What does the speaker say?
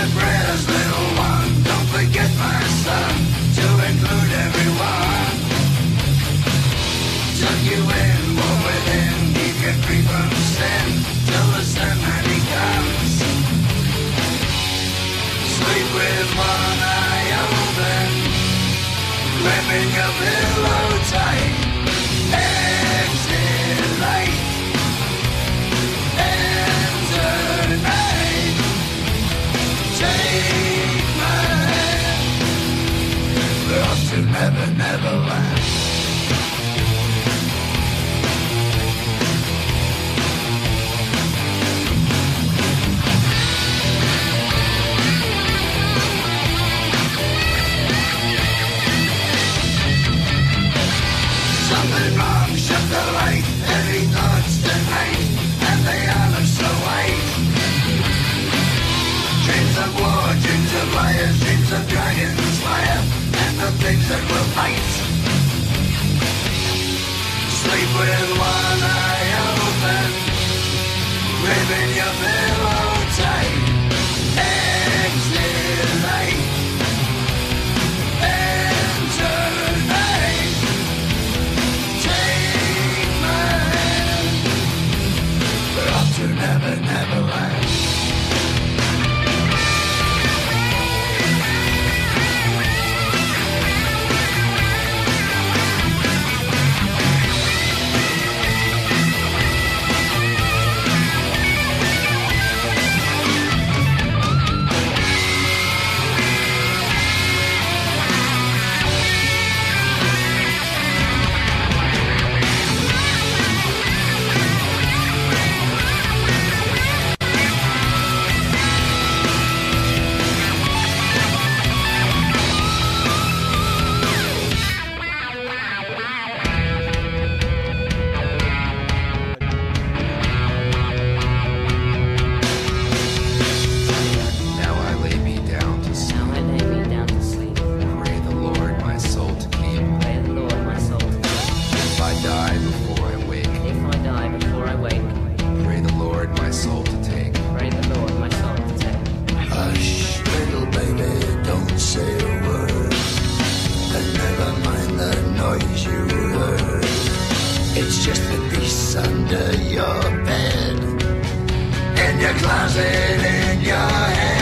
your prayers, little one. Don't forget my son to include everyone. You in, within. From sin till the comes. Sleep with open, gripping your pillow tight. Hey! to never never last. with one eye open, living your villain. piece under your bed, in your closet, in your head.